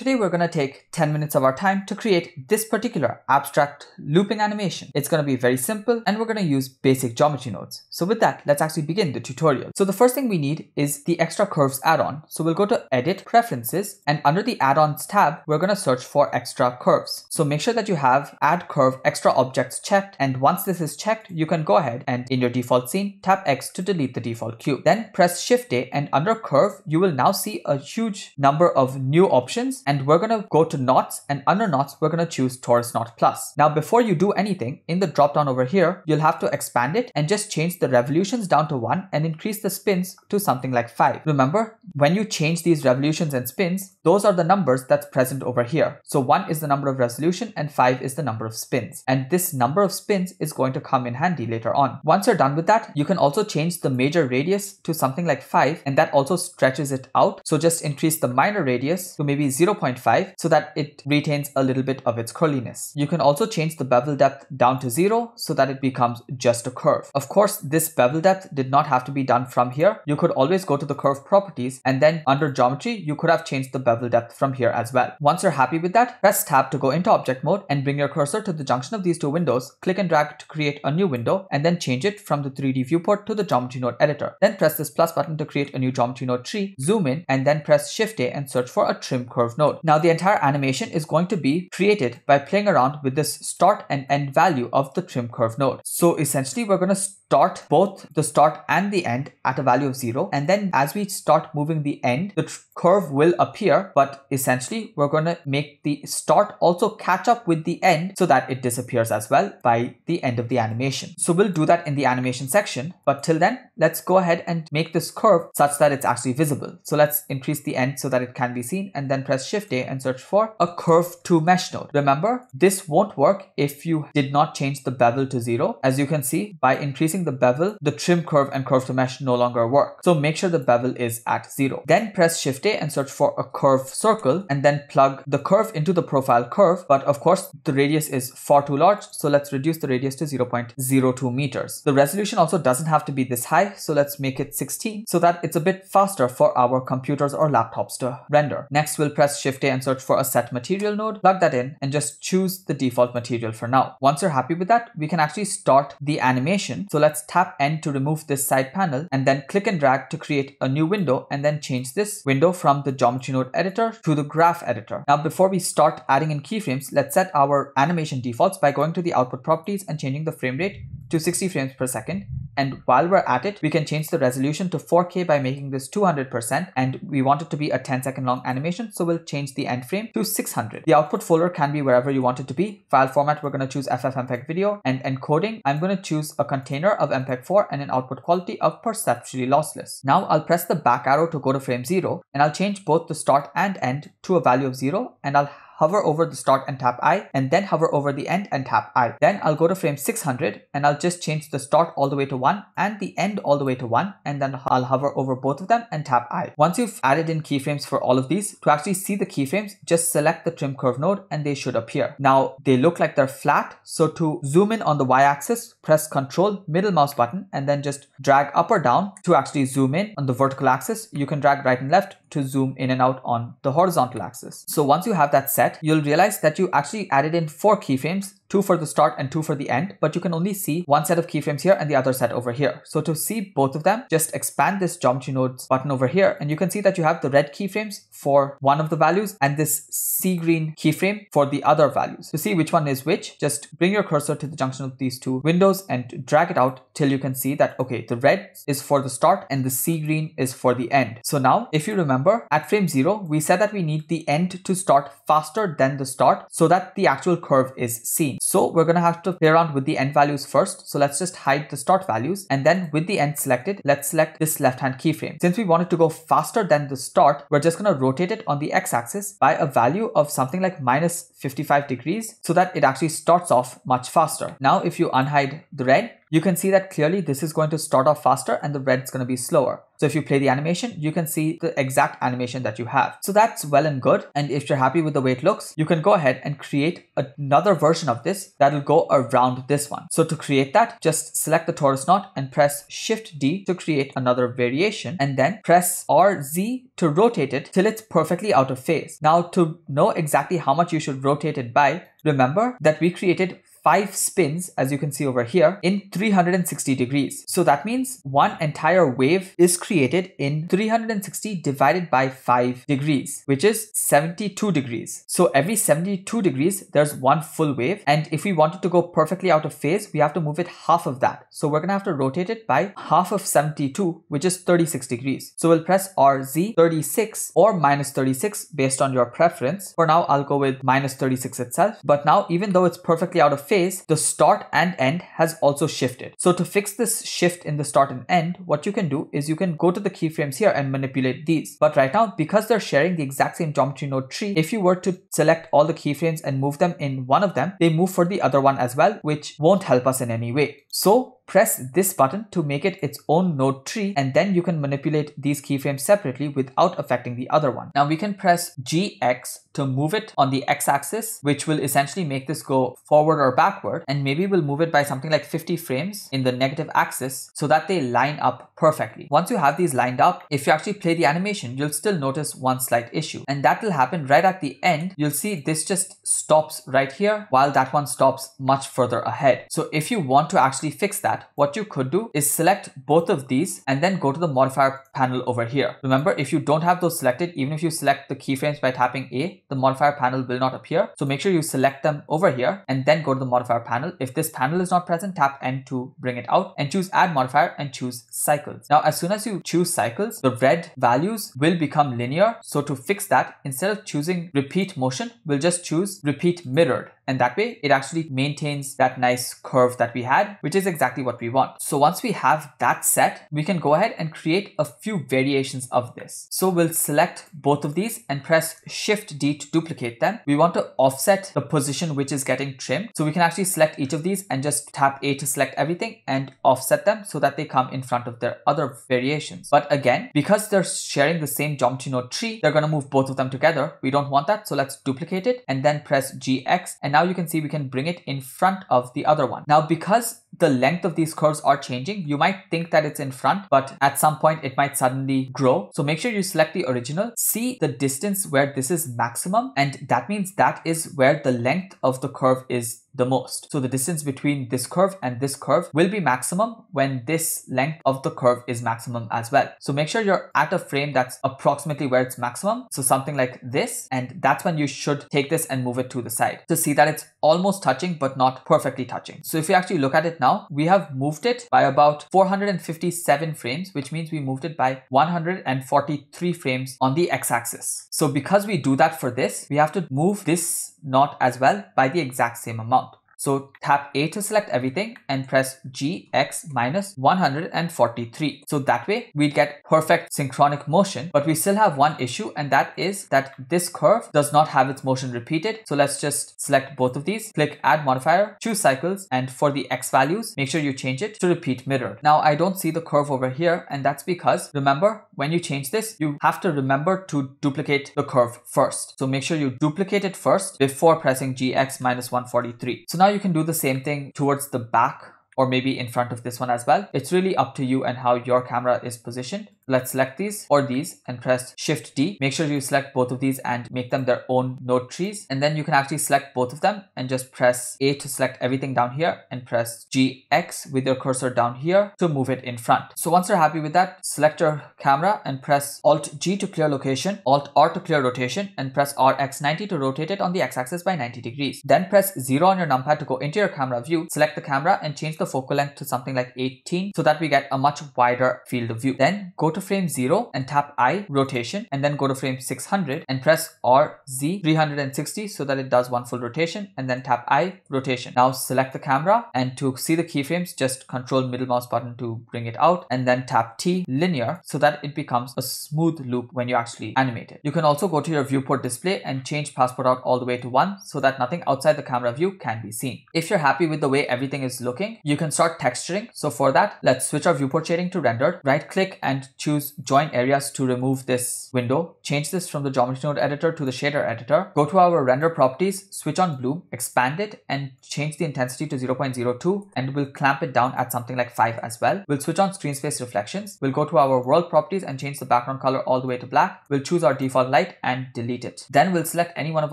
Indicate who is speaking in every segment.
Speaker 1: Today we're going to take 10 minutes of our time to create this particular abstract looping animation. It's going to be very simple and we're going to use basic geometry nodes. So with that, let's actually begin the tutorial. So the first thing we need is the extra curves add-on. So we'll go to edit preferences and under the add-ons tab, we're going to search for extra curves. So make sure that you have add curve extra objects checked. And once this is checked, you can go ahead and in your default scene, tap X to delete the default cube. Then press shift A and under curve, you will now see a huge number of new options and we're going to go to knots and under knots, we're going to choose torus knot plus. Now, before you do anything in the drop down over here, you'll have to expand it and just change the revolutions down to one and increase the spins to something like five. Remember, when you change these revolutions and spins, those are the numbers that's present over here. So one is the number of resolution and five is the number of spins. And this number of spins is going to come in handy later on. Once you're done with that, you can also change the major radius to something like five and that also stretches it out. So just increase the minor radius to maybe 0.5 so that it retains a little bit of its curliness. You can also change the bevel depth down to zero so that it becomes just a curve. Of course, this bevel depth did not have to be done from here. You could always go to the curve properties and then under geometry, you could have changed the bevel depth from here as well. Once you're happy with that, press tab to go into object mode and bring your cursor to the junction of these two windows, click and drag to create a new window and then change it from the 3D viewport to the geometry node editor. Then press this plus button to create a new geometry node tree, zoom in and then press shift A and search for a trim curve Now the entire animation is going to be created by playing around with this start and end value of the trim curve node. So essentially we're going to start both the start and the end at a value of zero. And then as we start moving the end, the curve will appear, but essentially we're going to make the start also catch up with the end so that it disappears as well by the end of the animation. So we'll do that in the animation section. But till then, let's go ahead and make this curve such that it's actually visible. So let's increase the end so that it can be seen and then press shift A and search for a curve to mesh node. Remember, this won't work if you did not change the bevel to zero. As you can see, by increasing the bevel, the trim curve and curve to mesh no longer work. So make sure the bevel is at zero. Then press shift A and search for a curve circle and then plug the curve into the profile curve. But of course, the radius is far too large. So let's reduce the radius to 0.02 meters. The resolution also doesn't have to be this high. So let's make it 16 so that it's a bit faster for our computers or laptops to render. Next, we'll press shift A and search for a set material node, plug that in and just choose the default material for now. Once you're happy with that, we can actually start the animation. So let's tap N to remove this side panel and then click and drag to create a new window and then change this window from the geometry node editor to the graph editor. Now, before we start adding in keyframes, let's set our animation defaults by going to the output properties and changing the frame rate to 60 frames per second and while we're at it, we can change the resolution to 4K by making this 200% and we want it to be a 10 second long animation. So we'll change the end frame to 600. The output folder can be wherever you want it to be. File format, we're going to choose FFmpeg video and encoding. I'm going to choose a container of MPEG-4 and an output quality of perceptually lossless. Now I'll press the back arrow to go to frame zero and I'll change both the start and end to a value of zero and I'll hover over the start and tap I, and then hover over the end and tap I. Then I'll go to frame 600 and I'll just change the start all the way to 1 and the end all the way to 1, and then I'll hover over both of them and tap I. Once you've added in keyframes for all of these, to actually see the keyframes, just select the trim curve node and they should appear. Now they look like they're flat, so to zoom in on the y-axis, press Control middle mouse button and then just drag up or down to actually zoom in on the vertical axis. You can drag right and left to zoom in and out on the horizontal axis. So once you have that set, you'll realize that you actually added in four keyframes two for the start and two for the end, but you can only see one set of keyframes here and the other set over here. So to see both of them, just expand this geometry nodes button over here and you can see that you have the red keyframes for one of the values and this sea green keyframe for the other values. To see which one is which, just bring your cursor to the junction of these two windows and drag it out till you can see that, okay, the red is for the start and the sea green is for the end. So now, if you remember, at frame zero, we said that we need the end to start faster than the start so that the actual curve is seen. So we're going to have to play around with the end values first. So let's just hide the start values. And then with the end selected, let's select this left-hand keyframe. Since we want it to go faster than the start, we're just going to rotate it on the x-axis by a value of something like minus 55 degrees so that it actually starts off much faster. Now, if you unhide the red, you can see that clearly this is going to start off faster and the red is going to be slower. So if you play the animation, you can see the exact animation that you have. So that's well and good. And if you're happy with the way it looks, you can go ahead and create another version of this that'll go around this one. So to create that, just select the torus knot and press Shift D to create another variation and then press RZ to rotate it till it's perfectly out of phase. Now to know exactly how much you should rotate it by, remember that we created five spins, as you can see over here, in 360 degrees. So that means one entire wave is created in 360 divided by 5 degrees, which is 72 degrees. So every 72 degrees, there's one full wave. And if we wanted to go perfectly out of phase, we have to move it half of that. So we're gonna have to rotate it by half of 72, which is 36 degrees. So we'll press RZ 36 or minus 36 based on your preference. For now, I'll go with minus 36 itself. But now, even though it's perfectly out of phase, the start and end has also shifted. So to fix this shift in the start and end, what you can do is you can go to the keyframes here and manipulate these. But right now, because they're sharing the exact same geometry node tree, if you were to select all the keyframes and move them in one of them, they move for the other one as well, which won't help us in any way. So press this button to make it its own node tree and then you can manipulate these keyframes separately without affecting the other one. Now we can press GX to move it on the x-axis, which will essentially make this go forward or backward. And maybe we'll move it by something like 50 frames in the negative axis so that they line up perfectly. Once you have these lined up, if you actually play the animation, you'll still notice one slight issue. And that will happen right at the end. You'll see this just stops right here while that one stops much further ahead. So if you want to actually fix what you could do is select both of these and then go to the modifier panel over here. Remember, if you don't have those selected, even if you select the keyframes by tapping A, the modifier panel will not appear. So make sure you select them over here and then go to the modifier panel. If this panel is not present, tap N to bring it out and choose add modifier and choose cycles. Now, as soon as you choose cycles, the red values will become linear. So to fix that, instead of choosing repeat motion, we'll just choose repeat mirrored and that way it actually maintains that nice curve that we had, which is exactly what we want. So once we have that set, we can go ahead and create a few variations of this. So we'll select both of these and press Shift D to duplicate them. We want to offset the position which is getting trimmed. So we can actually select each of these and just tap A to select everything and offset them so that they come in front of their other variations. But again, because they're sharing the same geometry node tree, they're going to move both of them together. We don't want that. So let's duplicate it and then press GX. And now now you can see we can bring it in front of the other one. Now because the length of these curves are changing, you might think that it's in front, but at some point it might suddenly grow. So make sure you select the original, see the distance where this is maximum, and that means that is where the length of the curve is the most. So the distance between this curve and this curve will be maximum when this length of the curve is maximum as well. So make sure you're at a frame that's approximately where it's maximum. So something like this, and that's when you should take this and move it to the side to see that it's almost touching but not perfectly touching. So if you actually look at it now, we have moved it by about 457 frames, which means we moved it by 143 frames on the x-axis. So because we do that for this, we have to move this knot as well by the exact same amount. So tap A to select everything and press GX minus 143. So that way we get perfect synchronic motion, but we still have one issue and that is that this curve does not have its motion repeated. So let's just select both of these, click add modifier, choose cycles, and for the X values, make sure you change it to repeat mirrored. Now I don't see the curve over here and that's because remember when you change this, you have to remember to duplicate the curve first. So make sure you duplicate it first before pressing GX minus 143. So now you can do the same thing towards the back or maybe in front of this one as well. It's really up to you and how your camera is positioned. Let's select these or these and press Shift D. Make sure you select both of these and make them their own node trees. And then you can actually select both of them and just press A to select everything down here and press GX with your cursor down here to move it in front. So once you're happy with that, select your camera and press Alt G to clear location, Alt R to clear rotation and press RX90 to rotate it on the x-axis by 90 degrees. Then press 0 on your numpad to go into your camera view, select the camera and change the focal length to something like 18 so that we get a much wider field of view. Then go to to frame 0 and tap I rotation and then go to frame 600 and press RZ 360 so that it does one full rotation and then tap I rotation. Now select the camera and to see the keyframes just control middle mouse button to bring it out and then tap T linear so that it becomes a smooth loop when you actually animate it. You can also go to your viewport display and change passepartout all the way to 1 so that nothing outside the camera view can be seen. If you're happy with the way everything is looking, you can start texturing. So for that, let's switch our viewport shading to rendered, right click and choose join areas to remove this window. Change this from the geometry node editor to the shader editor. Go to our render properties, switch on bloom, expand it and change the intensity to 0.02 and we'll clamp it down at something like 5 as well. We'll switch on screen space reflections. We'll go to our world properties and change the background color all the way to black. We'll choose our default light and delete it. Then we'll select any one of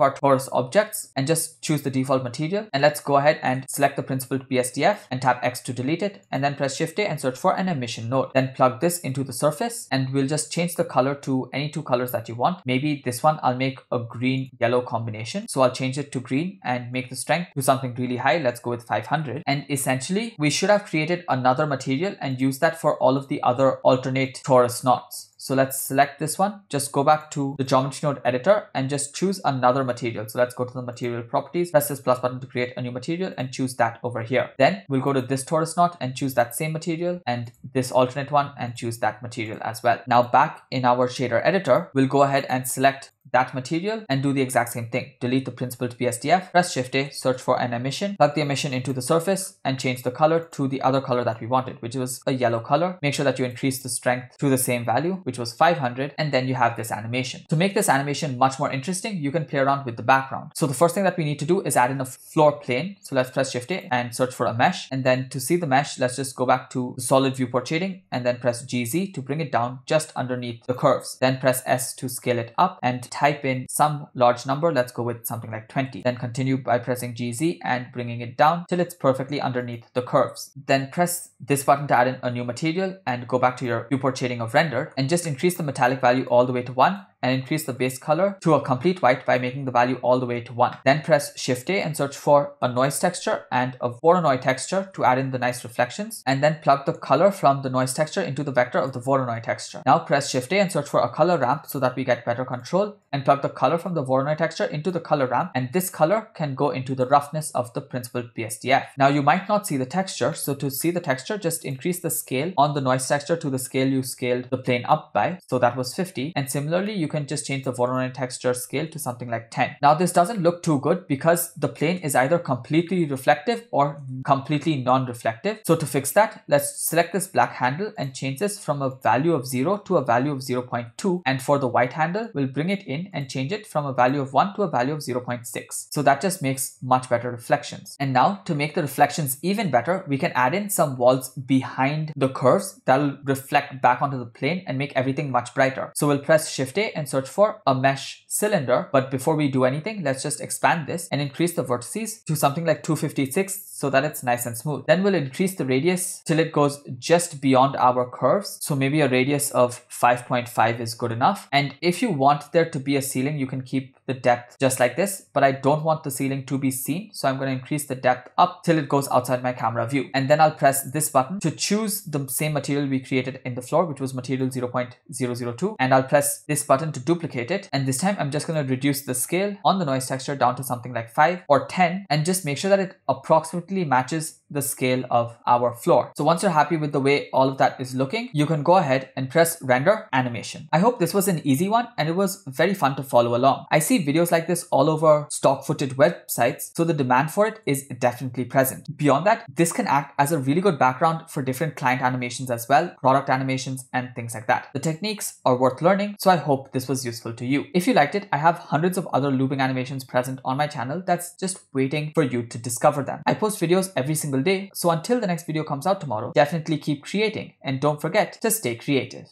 Speaker 1: our torus objects and just choose the default material. And let's go ahead and select the principled BSDF and tap X to delete it and then press Shift A and search for an emission node. Then plug this into the surface and we'll just change the color to any two colors that you want. Maybe this one I'll make a green yellow combination. So I'll change it to green and make the strength to something really high. Let's go with 500. And essentially we should have created another material and use that for all of the other alternate torus knots. So let's select this one. Just go back to the geometry node editor and just choose another material. So let's go to the material properties, press this plus button to create a new material and choose that over here. Then we'll go to this torus knot and choose that same material and this alternate one and choose that material as well. Now back in our shader editor, we'll go ahead and select that material and do the exact same thing. Delete the principled BSDF, press Shift A, search for an emission, plug the emission into the surface and change the color to the other color that we wanted, which was a yellow color. Make sure that you increase the strength to the same value, which was 500, and then you have this animation. To make this animation much more interesting, you can play around with the background. So the first thing that we need to do is add in a floor plane. So let's press Shift A and search for a mesh. And then to see the mesh, let's just go back to the solid viewport shading and then press GZ to bring it down just underneath the curves. Then press S to scale it up and type in some large number. Let's go with something like 20. Then continue by pressing GZ and bringing it down till it's perfectly underneath the curves. Then press this button to add in a new material and go back to your viewport shading of render and just increase the metallic value all the way to 1 and increase the base color to a complete white by making the value all the way to 1. Then press Shift A and search for a noise texture and a Voronoi texture to add in the nice reflections and then plug the color from the noise texture into the vector of the Voronoi texture. Now press Shift A and search for a color ramp so that we get better control and plug the color from the Voronoi texture into the color ramp and this color can go into the roughness of the principled BSDF. Now you might not see the texture so to see the texture just increase the scale on the noise texture to the scale you scaled the plane up by so that was 50 and similarly you can just change the Voronoi texture scale to something like 10. Now this doesn't look too good because the plane is either completely reflective or completely non-reflective. So to fix that, let's select this black handle and change this from a value of 0 to a value of 0.2 and for the white handle, we'll bring it in and change it from a value of 1 to a value of 0.6. So that just makes much better reflections. And now to make the reflections even better, we can add in some walls behind the curves that'll reflect back onto the plane and make everything much brighter. So we'll press Shift A and search for a mesh cylinder. But before we do anything, let's just expand this and increase the vertices to something like 256 so that it's nice and smooth. Then we'll increase the radius till it goes just beyond our curves. So maybe a radius of 5.5 is good enough. And if you want there to be a ceiling, you can keep the depth just like this, but I don't want the ceiling to be seen. So I'm going to increase the depth up till it goes outside my camera view. And then I'll press this button to choose the same material we created in the floor, which was material 0.002. And I'll press this button to duplicate it. And this time I'm just going to reduce the scale on the noise texture down to something like 5 or 10 and just make sure that it approximately matches the scale of our floor. So once you're happy with the way all of that is looking, you can go ahead and press render animation. I hope this was an easy one and it was very fun to follow along. I see videos like this all over stock footage websites, so the demand for it is definitely present. Beyond that, this can act as a really good background for different client animations as well, product animations and things like that. The techniques are worth learning, so I hope this was useful to you. If you liked it, I have hundreds of other looping animations present on my channel that's just waiting for you to discover them. I post videos every single day. So until the next video comes out tomorrow, definitely keep creating and don't forget to stay creative.